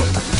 Go!